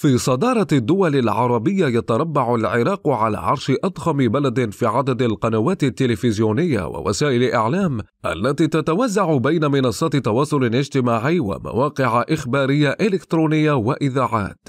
في صدارة الدول العربية يتربع العراق على عرش أضخم بلد في عدد القنوات التلفزيونية ووسائل الإعلام التي تتوزع بين منصات تواصل اجتماعي ومواقع إخبارية إلكترونية وإذاعات.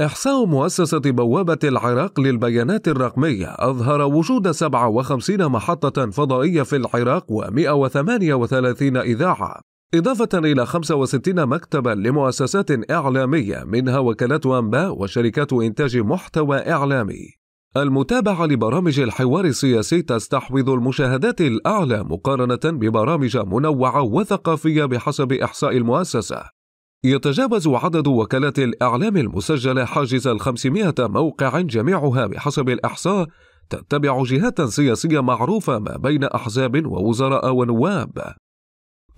إحصاء مؤسسة بوابة العراق للبيانات الرقمية أظهر وجود 57 محطة فضائية في العراق و138 إذاعة إضافة إلى 65 مكتبا لمؤسسات إعلامية منها وكالات أنباء وشركات إنتاج محتوى إعلامي. المتابعة لبرامج الحوار السياسي تستحوذ المشاهدات الأعلى مقارنة ببرامج منوعة وثقافية بحسب إحصاء المؤسسة. يتجاوز عدد وكالات الإعلام المسجلة حاجز الخمسمائة موقع جميعها بحسب الإحصاء تتبع جهات سياسية معروفة ما بين أحزاب ووزراء ونواب.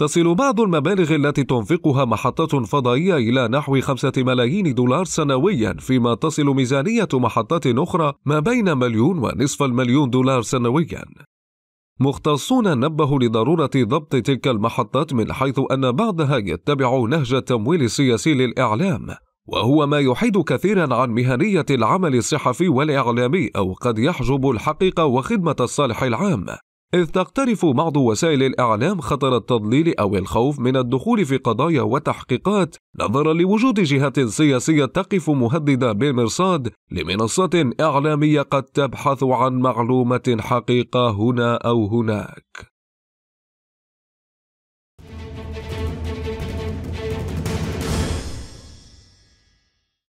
تصل بعض المبالغ التي تنفقها محطات فضائية إلى نحو خمسة ملايين دولار سنويا فيما تصل ميزانية محطات أخرى ما بين مليون ونصف المليون دولار سنويا. مختصون نبهوا لضرورة ضبط تلك المحطات من حيث أن بعضها يتبع نهج التمويل السياسي للإعلام وهو ما يحيد كثيرا عن مهنية العمل الصحفي والإعلامي أو قد يحجب الحقيقة وخدمة الصالح العام. إذ تقترف بعض وسائل الإعلام خطر التضليل أو الخوف من الدخول في قضايا وتحقيقات. نظرا لوجود جهات سياسية تقف مهددة بالمرصاد لمنصات إعلامية قد تبحث عن معلومة حقيقة هنا أو هناك.